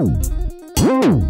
Woo!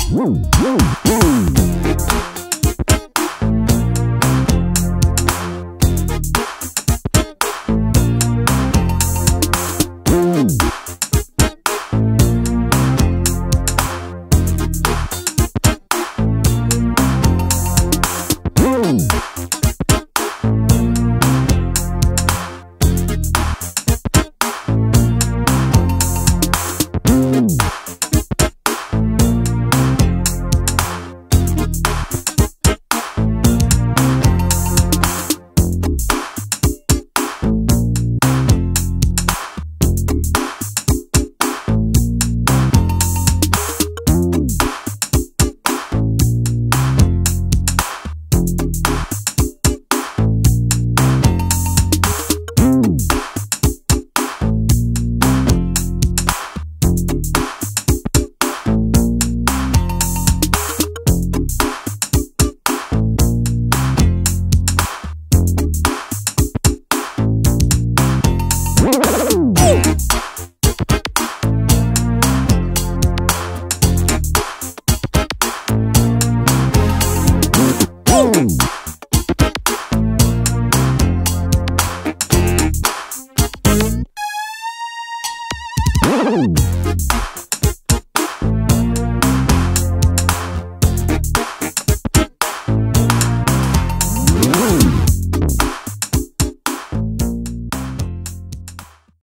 Ooh.